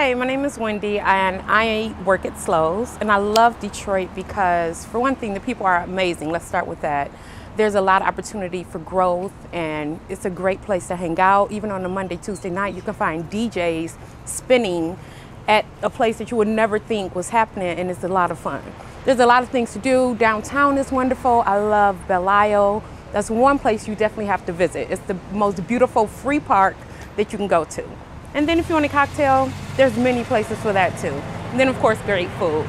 Hey, my name is Wendy and I work at Slows and I love Detroit because for one thing, the people are amazing. Let's start with that. There's a lot of opportunity for growth and it's a great place to hang out. Even on a Monday, Tuesday night, you can find DJs spinning at a place that you would never think was happening and it's a lot of fun. There's a lot of things to do. Downtown is wonderful. I love Belle That's one place you definitely have to visit. It's the most beautiful free park that you can go to. And then if you want a cocktail, there's many places for that too. And then of course, great food.